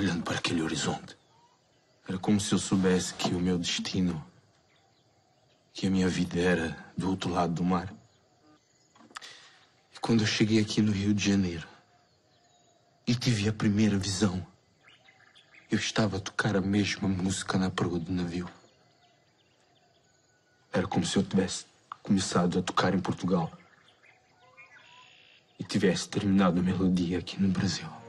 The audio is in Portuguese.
olhando para aquele horizonte. Era como se eu soubesse que o meu destino, que a minha vida era do outro lado do mar. E quando eu cheguei aqui no Rio de Janeiro e tive a primeira visão, eu estava a tocar a mesma música na proa do navio. Era como se eu tivesse começado a tocar em Portugal e tivesse terminado a melodia aqui no Brasil.